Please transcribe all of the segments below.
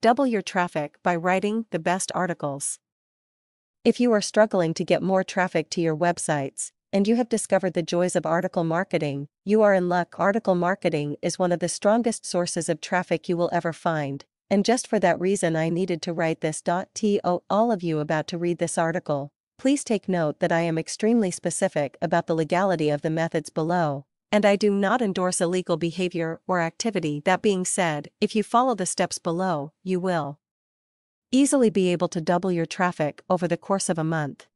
Double your traffic by writing the best articles. If you are struggling to get more traffic to your websites, and you have discovered the joys of article marketing, you are in luck. Article marketing is one of the strongest sources of traffic you will ever find, and just for that reason I needed to write this. To all of you about to read this article, please take note that I am extremely specific about the legality of the methods below, and I do not endorse illegal behavior or activity. That being said, if you follow the steps below, you will easily be able to double your traffic over the course of a month.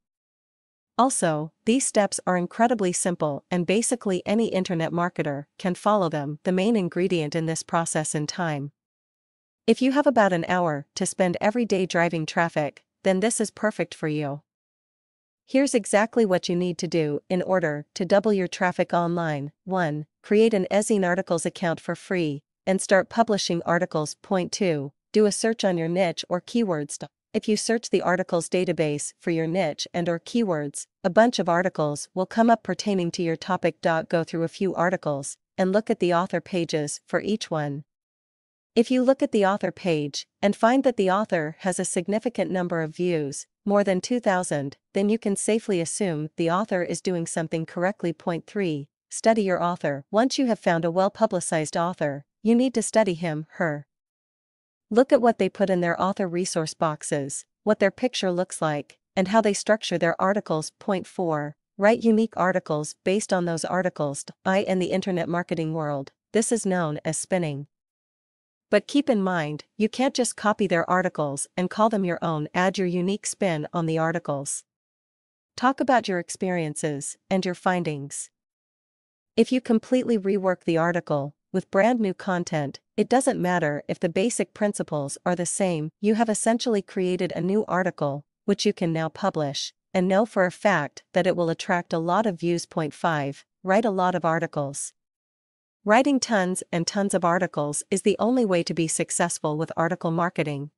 Also, these steps are incredibly simple and basically any internet marketer can follow them. The main ingredient in this process in time. If you have about an hour to spend every day driving traffic, then this is perfect for you. Here's exactly what you need to do in order to double your traffic online. 1. Create an Ezine Articles account for free and start publishing articles. Point 2. Do a search on your niche or keywords. If you search the articles database for your niche and or keywords, a bunch of articles will come up pertaining to your topic. Go through a few articles and look at the author pages for each one. If you look at the author page and find that the author has a significant number of views, more than 2000, then you can safely assume the author is doing something correctly. Point 3. Study your author. Once you have found a well-publicized author, you need to study him, her, Look at what they put in their author resource boxes, what their picture looks like, and how they structure their articles. Point 4. Write unique articles based on those articles. I in the internet marketing world, this is known as spinning. But keep in mind, you can't just copy their articles and call them your own, add your unique spin on the articles. Talk about your experiences and your findings. If you completely rework the article, with brand new content, it doesn't matter if the basic principles are the same, you have essentially created a new article, which you can now publish, and know for a fact that it will attract a lot of views. Point 5 Write a lot of articles. Writing tons and tons of articles is the only way to be successful with article marketing.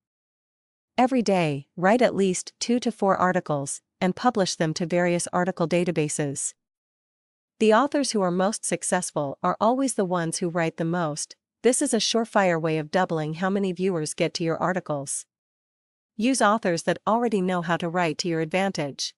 Every day, write at least 2 to 4 articles and publish them to various article databases. The authors who are most successful are always the ones who write the most, this is a surefire way of doubling how many viewers get to your articles. Use authors that already know how to write to your advantage.